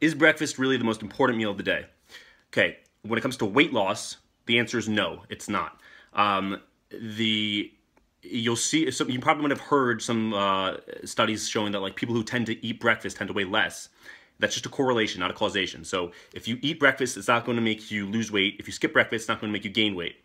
is breakfast really the most important meal of the day? Okay, when it comes to weight loss, the answer is no, it's not. Um, the you'll see so you probably would have heard some uh, studies showing that like people who tend to eat breakfast tend to weigh less. That's just a correlation not a causation. So if you eat breakfast it's not going to make you lose weight. If you skip breakfast it's not going to make you gain weight.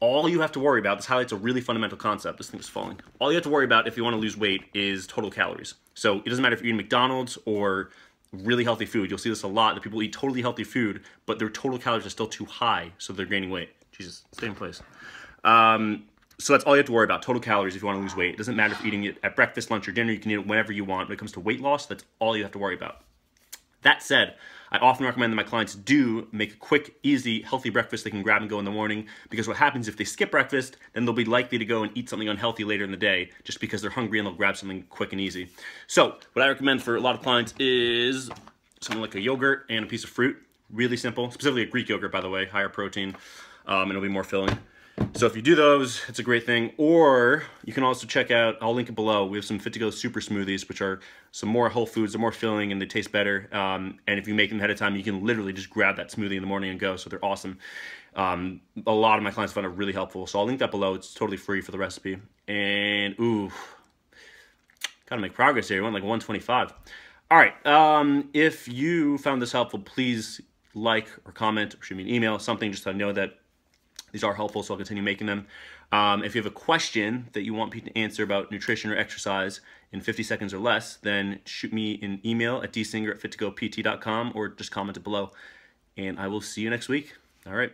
All you have to worry about this highlights a really fundamental concept. This thing is falling. All you have to worry about if you want to lose weight is total calories. So it doesn't matter if you're eating mcdonald's or really healthy food you'll see this a lot that people eat totally healthy food but their total calories are still too high so they're gaining weight jesus stay in place um, so that's all you have to worry about, total calories if you want to lose weight. It doesn't matter if you're eating it at breakfast, lunch, or dinner. You can eat it whenever you want. When it comes to weight loss, that's all you have to worry about. That said, I often recommend that my clients do make a quick, easy, healthy breakfast they can grab and go in the morning because what happens if they skip breakfast, then they'll be likely to go and eat something unhealthy later in the day just because they're hungry and they'll grab something quick and easy. So what I recommend for a lot of clients is something like a yogurt and a piece of fruit. Really simple, specifically a Greek yogurt, by the way, higher protein, um, and it'll be more filling. So if you do those, it's a great thing. Or you can also check out, I'll link it below, we have some Fit2Go super smoothies, which are some more whole foods, they're more filling and they taste better. Um, and if you make them ahead of time, you can literally just grab that smoothie in the morning and go. So they're awesome. Um, a lot of my clients find it really helpful. So I'll link that below. It's totally free for the recipe. And ooh, gotta make progress here. We went like 125. All right. Um, if you found this helpful, please like or comment or shoot me an email, something just to know that these are helpful, so I'll continue making them. Um, if you have a question that you want me to answer about nutrition or exercise in 50 seconds or less, then shoot me an email at dsinger at fit2gopt.com or just comment it below. And I will see you next week. All right.